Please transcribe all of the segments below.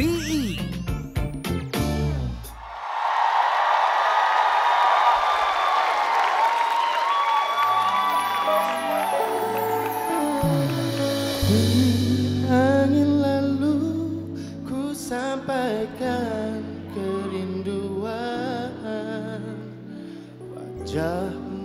VI. Angin lalu ku sampaikan kerinduan wajahmu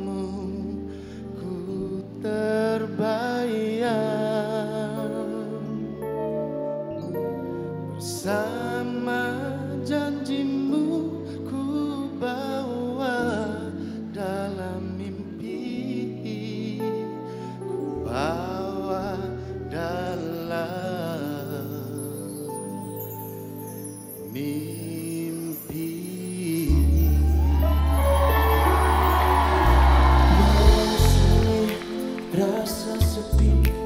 Sama janjimu ku bawa dalam mimpi. Ku bawa dalam mimpi. Masih rasa sepi.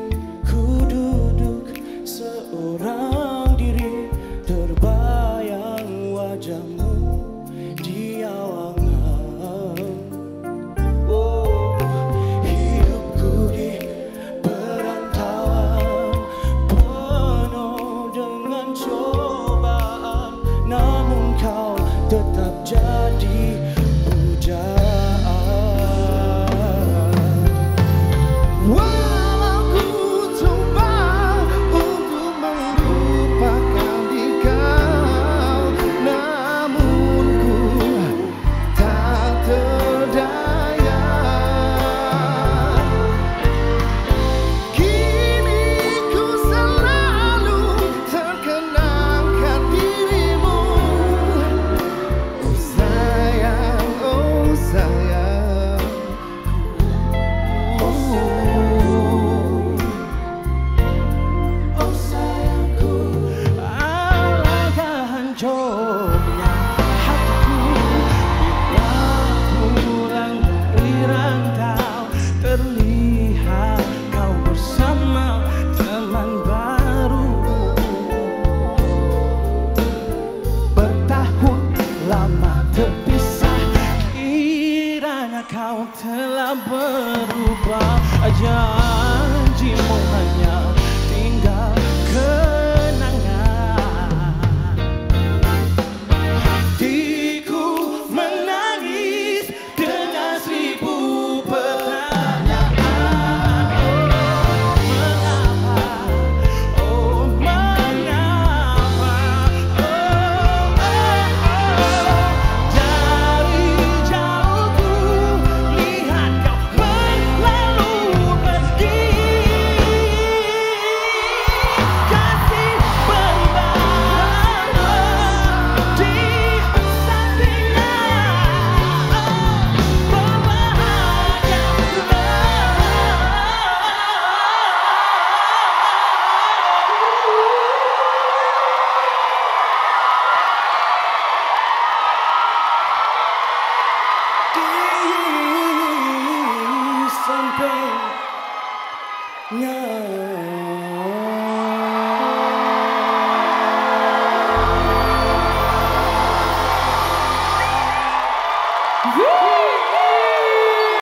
kau telah berubah Janjimu hanya No.